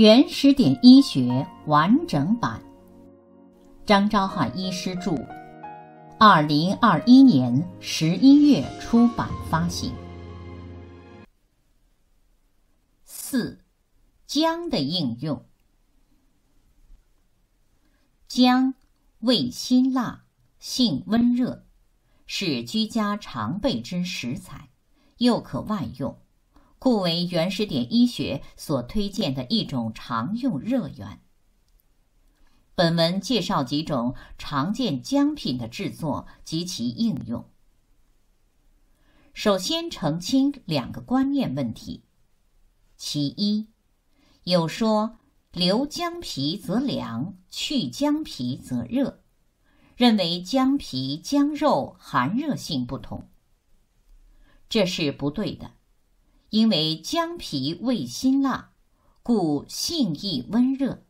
原始点医学完整版，张昭汉医师著，二零二一年十一月出版发行。四，姜的应用。姜味辛辣，性温热，是居家常备之食材，又可外用。故为原始点医学所推荐的一种常用热源。本文介绍几种常见姜品的制作及其应用。首先澄清两个观念问题：其一，有说留姜皮则凉，去姜皮则热，认为姜皮、姜肉寒热性不同，这是不对的。因为姜皮味辛辣，故性易温热。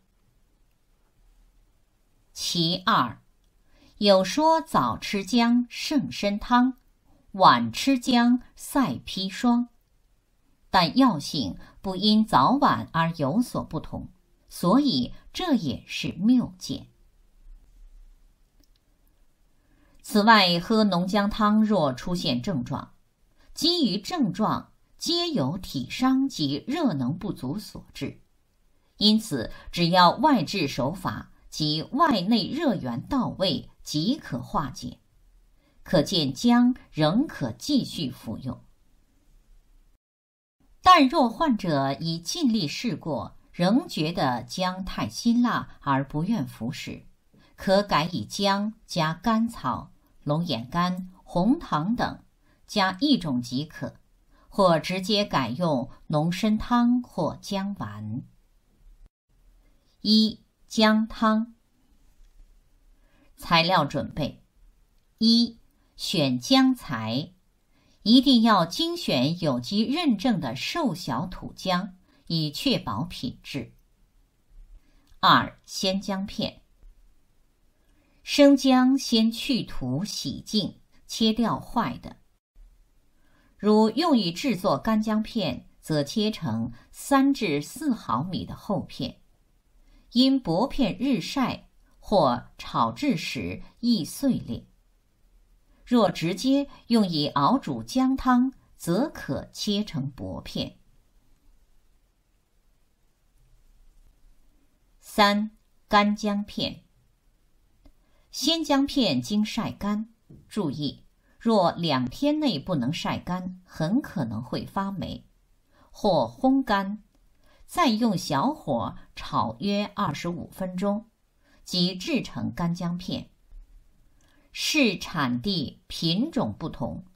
其二，有说早吃姜胜参汤，晚吃姜赛砒霜，但药性不因早晚而有所不同，所以这也是谬见。此外，喝浓姜汤若出现症状，基于症状。皆由体伤及热能不足所致，因此只要外治手法及外内热源到位，即可化解。可见姜仍可继续服用。但若患者已尽力试过，仍觉得姜太辛辣而不愿服食，可改以姜加甘草、龙眼干、红糖等，加一种即可。或直接改用浓参汤或姜丸。一姜汤材料准备：一选姜材，一定要精选有机认证的瘦小土姜，以确保品质。二鲜姜片，生姜先去土洗净，切掉坏的。如用以制作干姜片，则切成三至四毫米的厚片，因薄片日晒或炒制时易碎裂。若直接用以熬煮姜汤，则可切成薄片。三干姜片，鲜姜片经晒干，注意。若两天内不能晒干，很可能会发霉，或烘干，再用小火炒约二十五分钟，即制成干姜片。视产地品种不同，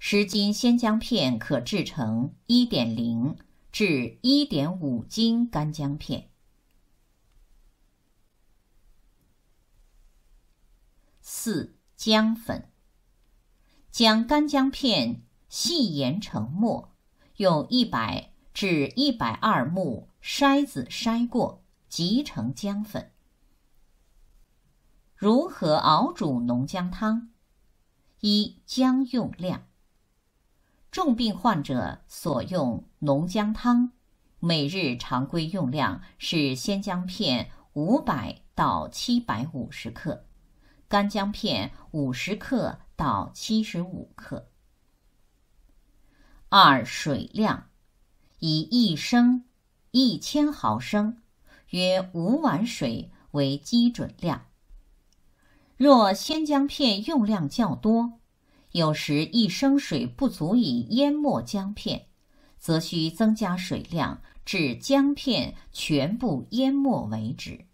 十斤鲜姜片可制成一点零至一点五斤干姜片。四姜粉。将干姜片细研成末，用一百至一百二目筛子筛过，即成姜粉。如何熬煮浓姜汤？一姜用量。重病患者所用浓姜汤，每日常规用量是鲜姜片五百到七百五十克，干姜片五十克。到七十五克。二水量，以一升一千毫升，约五碗水为基准量。若鲜姜片用量较多，有时一升水不足以淹没姜片，则需增加水量至姜片全部淹没为止。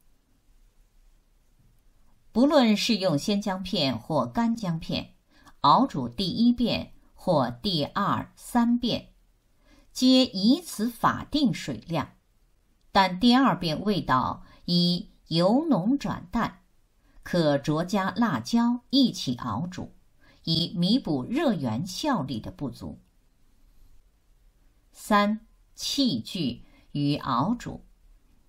不论是用鲜姜片或干姜片。熬煮第一遍或第二三遍，皆以此法定水量，但第二遍味道已由浓转淡，可酌加辣椒一起熬煮，以弥补热源效力的不足。三器具与熬煮，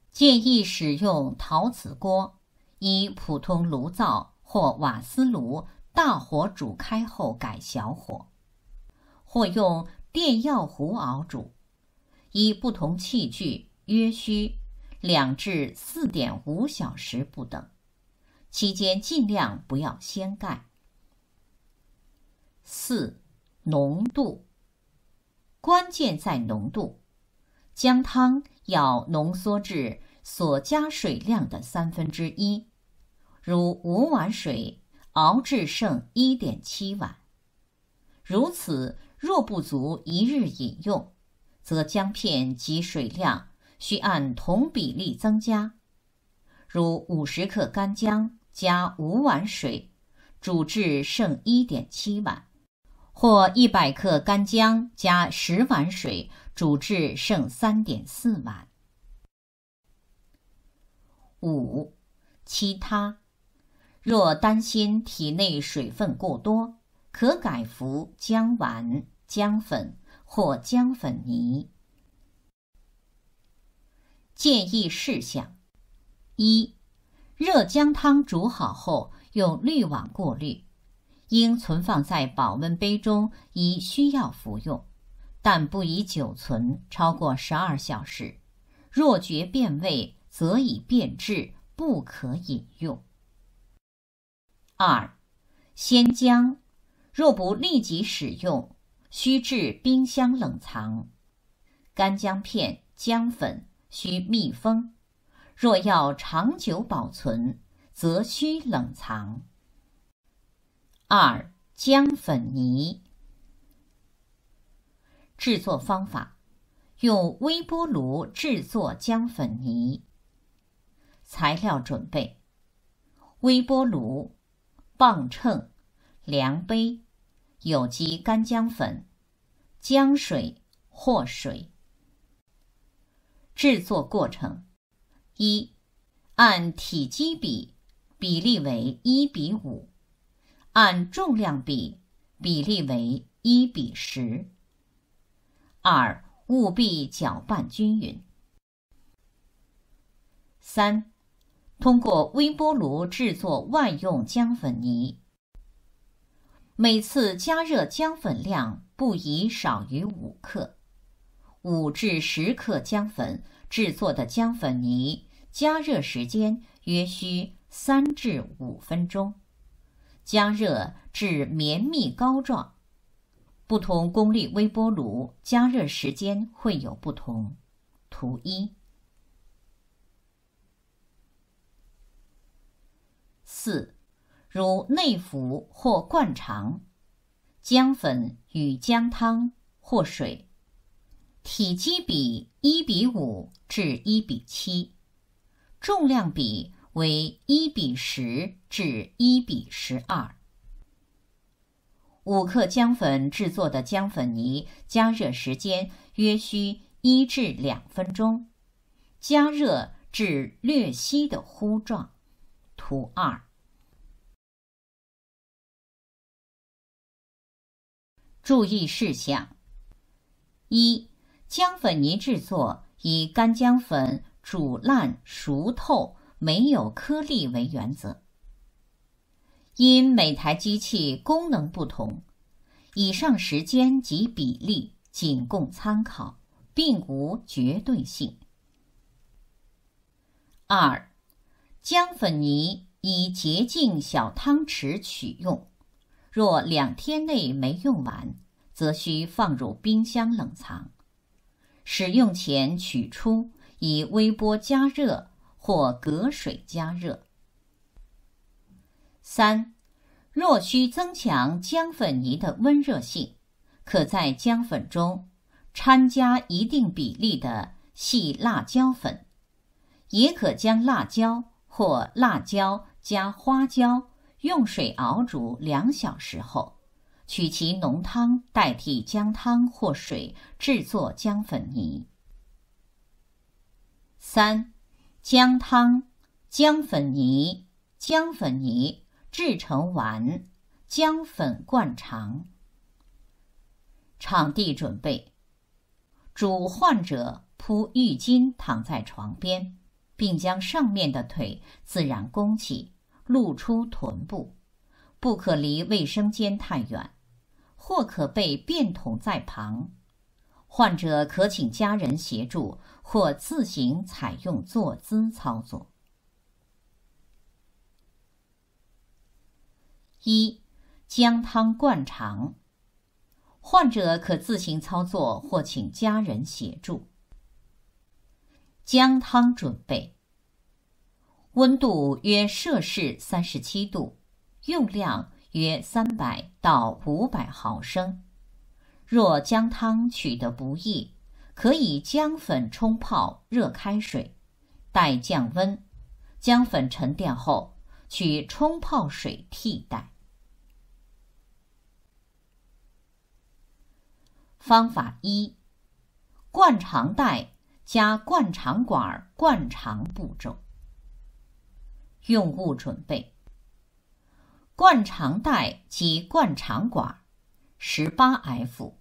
建议使用陶瓷锅，以普通炉灶或瓦斯炉。大火煮开后改小火，或用电药壶熬煮。依不同器具，约需两至四点五小时不等，期间尽量不要掀盖。四、浓度，关键在浓度，姜汤要浓缩至所加水量的三分之一，如五碗水熬至剩一点七碗。如此，若不足一日饮用，则姜片及水量需按同比例增加。如五十克干姜加五碗水，煮至剩一点七碗；或一百克干姜加十碗水，煮至剩三点四碗。五、其他，若担心体内水分过多。可改服姜丸、姜粉或姜粉泥。建议事项：一、热姜汤煮好后用滤网过滤，应存放在保温杯中，以需要服用，但不宜久存超过十二小时。若觉变味，则已变质，不可饮用。二、鲜姜。若不立即使用，需置冰箱冷藏。干姜片、姜粉需密封。若要长久保存，则需冷藏。二、姜粉泥制作方法：用微波炉制作姜粉泥。材料准备：微波炉、磅秤、量杯。有机干姜粉、姜水或水。制作过程：一、按体积比，比例为一比五；按重量比，比例为一比十。二、务必搅拌均匀。三、通过微波炉制作万用姜粉泥。每次加热姜粉量不宜少于五克，五至十克姜粉制作的姜粉泥加热时间约需三至五分钟，加热至绵密膏状。不同功率微波炉加热时间会有不同。图一。四。如内服或灌肠，姜粉与姜汤或水，体积比一比五至一比七，重量比为一比十至一比十二。五克姜粉制作的姜粉泥加热时间约需一至两分钟，加热至略稀的糊状。图二。注意事项：一、姜粉泥制作以干姜粉煮烂熟透、没有颗粒为原则。因每台机器功能不同，以上时间及比例仅供参考，并无绝对性。二、姜粉泥以洁净小汤匙取用。若两天内没用完，则需放入冰箱冷藏。使用前取出，以微波加热或隔水加热。三，若需增强姜粉泥的温热性，可在姜粉中掺加一定比例的细辣椒粉，也可将辣椒或辣椒加花椒。用水熬煮两小时后，取其浓汤代替姜汤或水制作姜粉泥。三、姜汤、姜粉泥、姜粉泥制成丸，姜粉灌肠。场地准备：主患者铺浴巾躺在床边，并将上面的腿自然弓起。露出臀部，不可离卫生间太远，或可备便桶在旁。患者可请家人协助，或自行采用坐姿操作。一、姜汤灌肠，患者可自行操作或请家人协助。姜汤准备：温度约摄氏三十七度，用量约三百到五百毫升。若姜汤取得不易，可以姜粉冲泡热开水，待降温，姜粉沉淀后。取冲泡水替代。方法一：灌肠袋加灌肠管灌肠步骤。用物准备：灌肠袋及灌肠管，十八 F，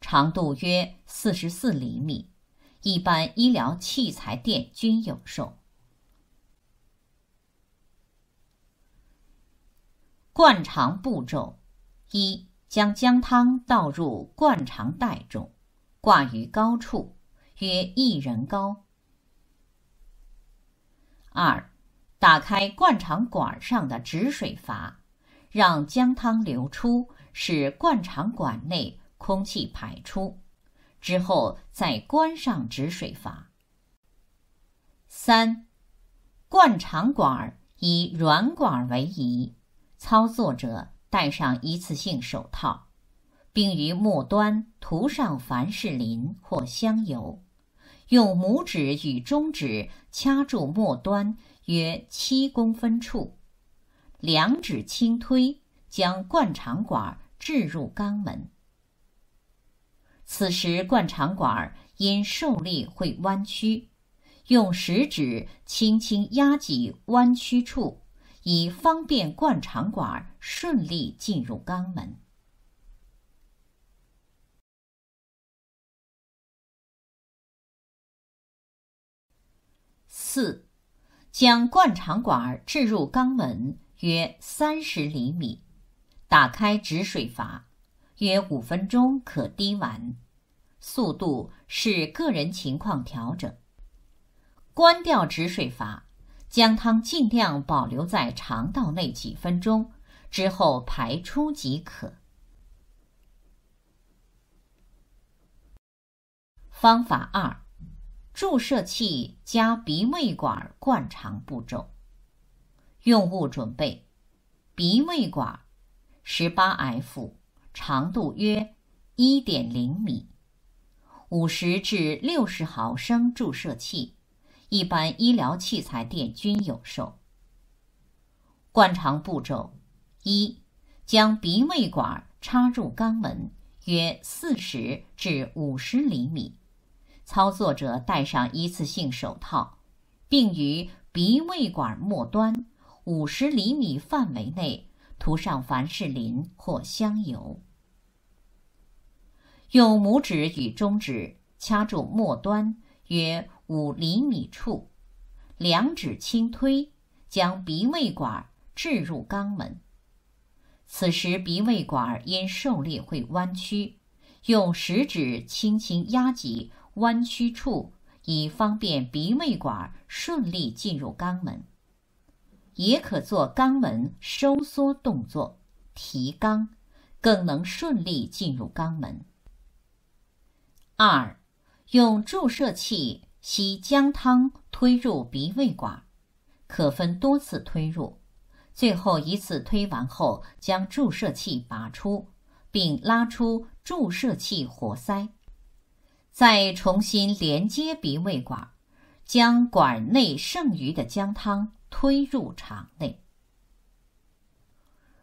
长度约四十四厘米，一般医疗器材店均有售。灌肠步骤：一、将姜汤倒入灌肠袋中，挂于高处，约一人高。二、打开灌肠管上的止水阀，让姜汤流出，使灌肠管内空气排出，之后再关上止水阀。三、灌肠管以软管为宜。操作者戴上一次性手套，并于末端涂上凡士林或香油，用拇指与中指掐住末端约七公分处，两指轻推，将灌肠管置入肛门。此时灌肠管因受力会弯曲，用食指轻轻压挤弯曲处。以方便灌肠管顺利进入肛门。四，将灌肠管置入肛门约三十厘米，打开止水阀，约五分钟可滴完，速度视个人情况调整。关掉止水阀。将汤尽量保留在肠道内几分钟，之后排出即可。方法二：注射器加鼻胃管灌肠步骤。用物准备：鼻胃管，十八 F，长度约一点零米，五十至六十毫升注射器。一般医疗器材店均有售。灌肠步骤：一、将鼻胃管插入肛门，约四十至五十厘米。操作者戴上一次性手套，并于鼻胃管末端五十厘米范围内涂上凡士林或香油。用拇指与中指掐住末端约。五厘米处，两指轻推，将鼻胃管置入肛门。此时鼻胃管因受力会弯曲，用食指轻轻压挤弯曲处，以方便鼻胃管顺利进入肛门。也可做肛门收缩动作，提肛，更能顺利进入肛门。二，用注射器。吸姜汤推入鼻胃管，可分多次推入。最后一次推完后，将注射器拔出，并拉出注射器活塞，再重新连接鼻胃管，将管内剩余的姜汤推入肠内。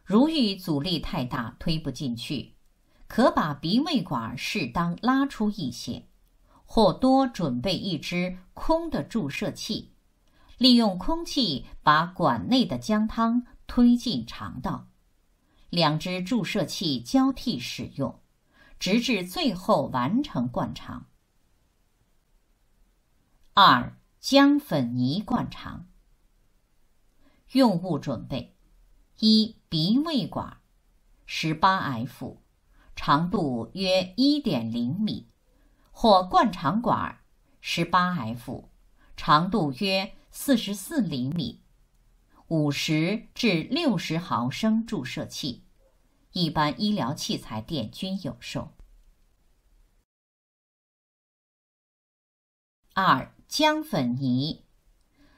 如遇阻力太大，推不进去，可把鼻胃管适当拉出一些。或多准备一支空的注射器，利用空气把管内的姜汤推进肠道，两支注射器交替使用，直至最后完成灌肠。二、姜粉泥灌肠。用物准备：一、鼻胃管，十八 F，长度约一点零米。或灌肠管十八 F，长度约四十四厘米，五十至六十毫升注射器，一般医疗器材店均有售。二姜粉泥，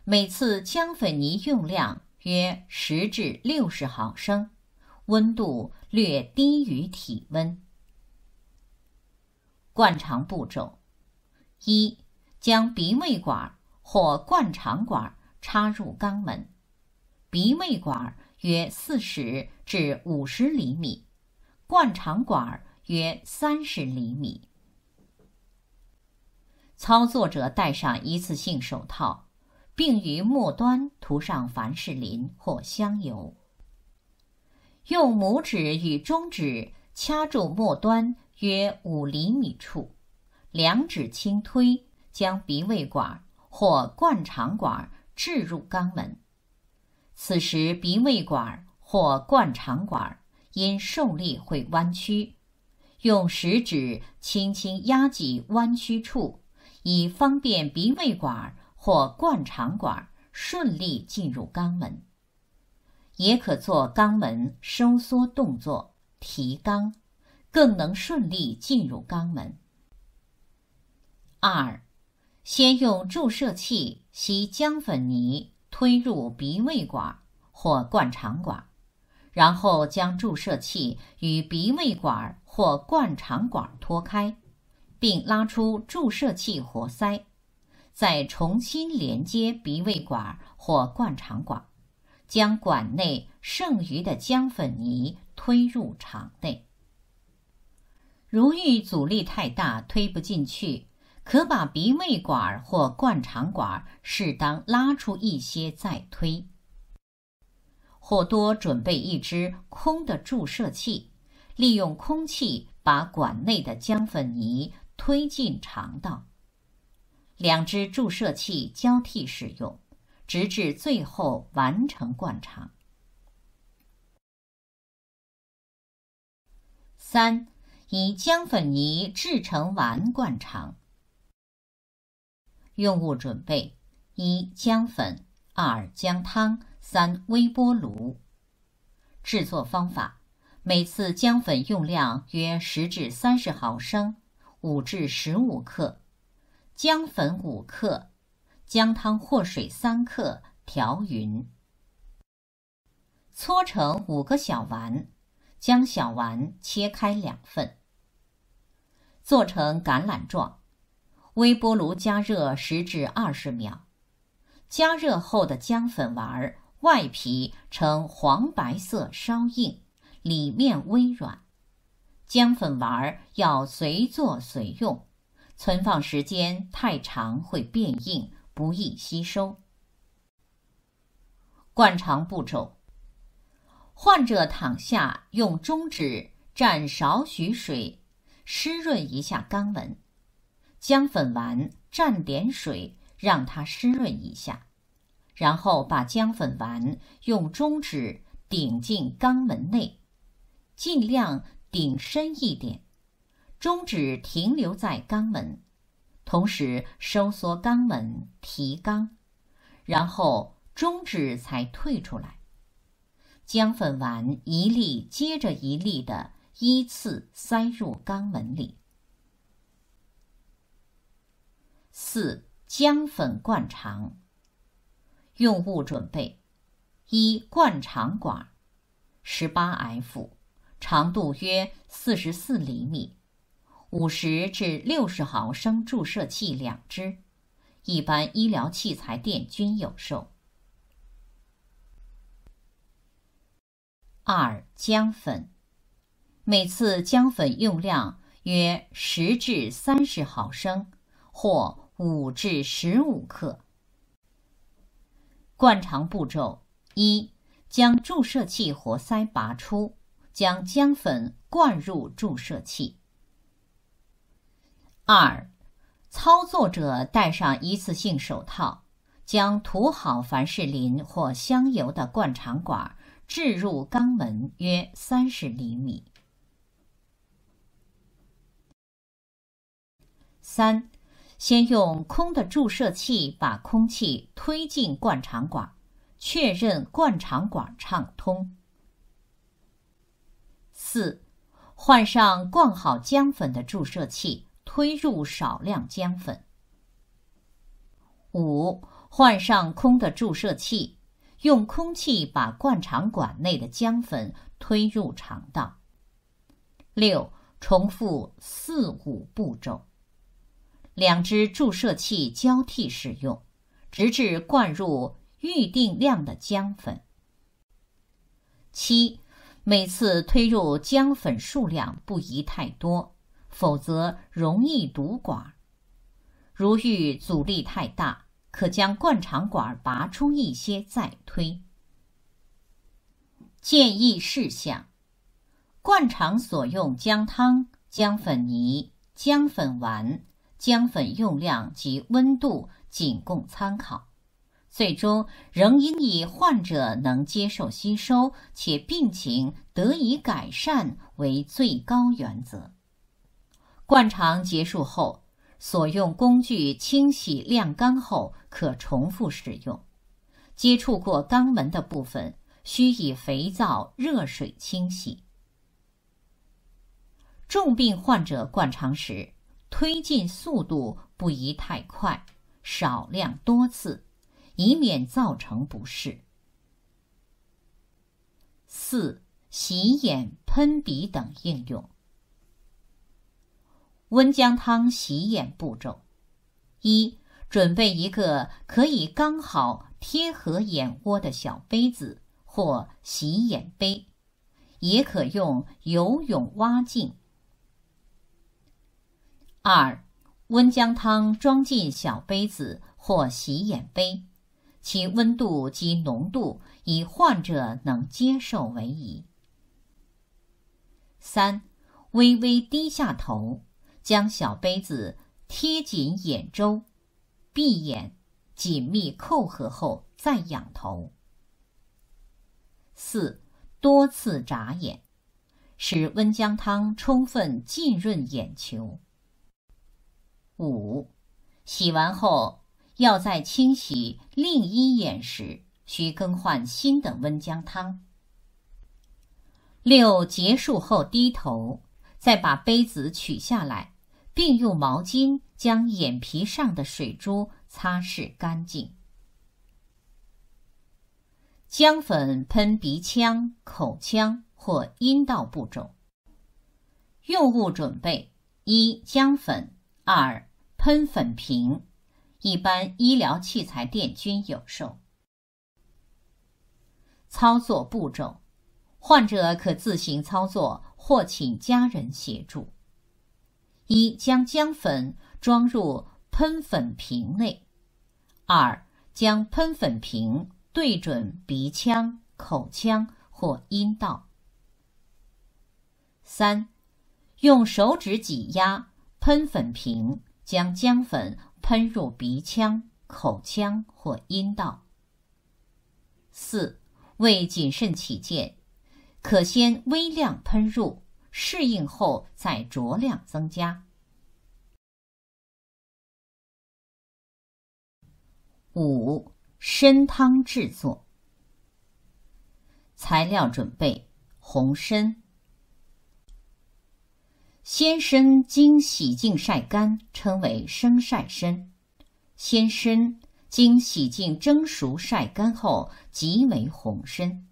每次姜粉泥用量约十至六十毫升，温度略低于体温。灌肠步骤：一、将鼻胃管或灌肠管插入肛门，鼻胃管约四十至五十厘米，灌肠管约三十厘米。操作者戴上一次性手套，并于末端涂上凡士林或香油，用拇指与中指掐住末端。约五厘米处，两指轻推，将鼻胃管或灌肠管置入肛门。此时，鼻胃管或灌肠管因受力会弯曲，用食指轻轻压挤弯曲处，以方便鼻胃管或灌肠管顺利进入肛门。也可做肛门收缩动作，提肛。更能顺利进入肛门。二，先用注射器吸姜粉泥推入鼻胃管或灌肠管，然后将注射器与鼻胃管或灌肠管脱开，并拉出注射器活塞，再重新连接鼻胃管或灌肠管，将管内剩余的姜粉泥推入肠内。如遇阻力太大，推不进去，可把鼻胃管或灌肠管适当拉出一些再推，或多准备一支空的注射器，利用空气把管内的姜粉泥推进肠道。两支注射器交替使用，直至最后完成灌肠。三。以姜粉泥制成丸灌肠。用物准备：一、姜粉；二、姜汤；三、微波炉。制作方法：每次姜粉用量约十至三十毫升，五至十五克；姜粉五克，姜汤或水三克，调匀。搓成五个小丸。将小丸切开两份，做成橄榄状。微波炉加热十至二十秒。加热后的姜粉丸外皮呈黄白色，稍硬，里面微软。姜粉丸要随做随用，存放时间太长会变硬，不易吸收。灌肠步骤。患者躺下，用中指蘸少许水，湿润一下肛门。姜粉丸蘸点水，让它湿润一下，然后把姜粉丸用中指顶进肛门内，尽量顶深一点，中指停留在肛门，同时收缩肛门提肛，然后中指才退出来。姜粉丸一粒接着一粒的依次塞入肛门里。四、姜粉灌肠。用物准备：一、灌肠管，十八 F，长度约四十四厘米，五十至六十毫升注射器两支，一般医疗器材店均有售。二姜粉，每次姜粉用量约十至三十毫升，或五至十五克。灌肠步骤：一、将注射器活塞拔出，将姜粉灌入注射器。二、操作者戴上一次性手套，将涂好凡士林或香油的灌肠管。置入肛门约三十厘米。三，先用空的注射器把空气推进灌肠管，确认灌肠管畅通。四，换上灌好姜粉的注射器，推入少量姜粉。五，换上空的注射器，用空气把灌肠管内的姜粉推入肠道。六，重复四五步骤。两只注射器交替使用，直至灌入预定量的姜粉。七，每次推入姜粉数量不宜太多，否则容易堵管。如遇阻力太大，可将灌肠管拔出一些再推。建议事项：灌肠所用姜汤、姜粉泥、姜粉丸。姜粉用量及温度仅供参考，最终仍应以患者能接受吸收且病情得以改善为最高原则。灌肠结束后，所用工具清洗晾干后可重复使用。接触过肛门的部分，需以肥皂、热水清洗。重病患者灌肠时。推进速度不宜太快，少量多次，以免造成不适。四、洗眼、喷鼻等应用。温姜汤洗眼步骤：一、准备一个可以刚好贴合眼窝的小杯子或洗眼杯，也可用游泳蛙镜。二，温姜汤装进小杯子或洗眼杯，其温度及浓度以患者能接受为宜。三，微微低下头，将小杯子贴紧眼周，闭眼，紧密扣合后再仰头。四，多次眨眼，使温姜汤充分浸润眼球。五，洗完后要在清洗另一眼时，需更换新的温姜汤。六，结束后低头，再把杯子取下来，并用毛巾将眼皮上的水珠擦拭干净。姜粉喷鼻腔、口腔或阴道步骤。用物准备：一、姜粉；二。喷粉瓶，一般医疗器材店均有售。操作步骤：患者可自行操作，或请家人协助。一、将姜粉装入喷粉瓶内；二、将喷粉瓶对准鼻腔、口腔或阴道；三、用手指挤压喷粉瓶。将姜粉喷入鼻腔、口腔或阴道。四、为谨慎起见，可先微量喷入，适应后再酌量增加。五、参汤制作。材料准备：红参。鲜参经洗净晒干，称为生晒参；鲜参经洗净蒸熟晒干后，即为红参。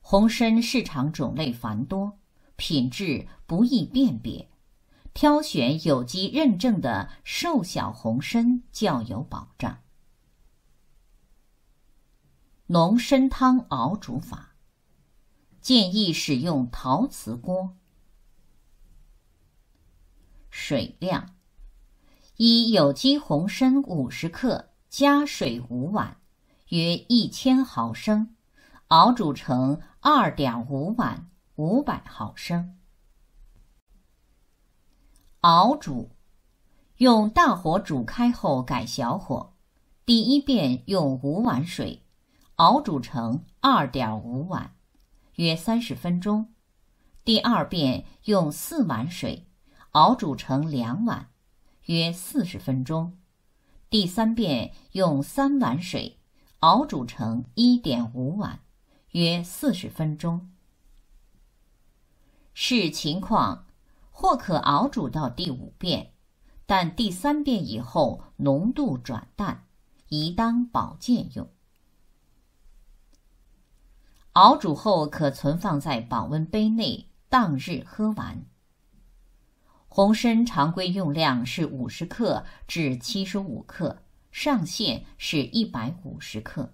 红参市场种类繁多，品质不易辨别，挑选有机认证的瘦小红参较有保障。浓参汤熬煮法，建议使用陶瓷锅。水量：一有机红参五十克，加水五碗，约一千毫升，熬煮成二点五碗，五百毫升。熬煮：用大火煮开后改小火，第一遍用五碗水，熬煮成二点五碗，约三十分钟；第二遍用四碗水。熬煮成两碗，约四十分钟。第三遍用三碗水熬煮成一点五碗，约四十分钟。视情况，或可熬煮到第五遍，但第三遍以后浓度转淡，宜当保健用。熬煮后可存放在保温杯内，当日喝完。红参常规用量是五十克至七十五克，上限是一百五十克。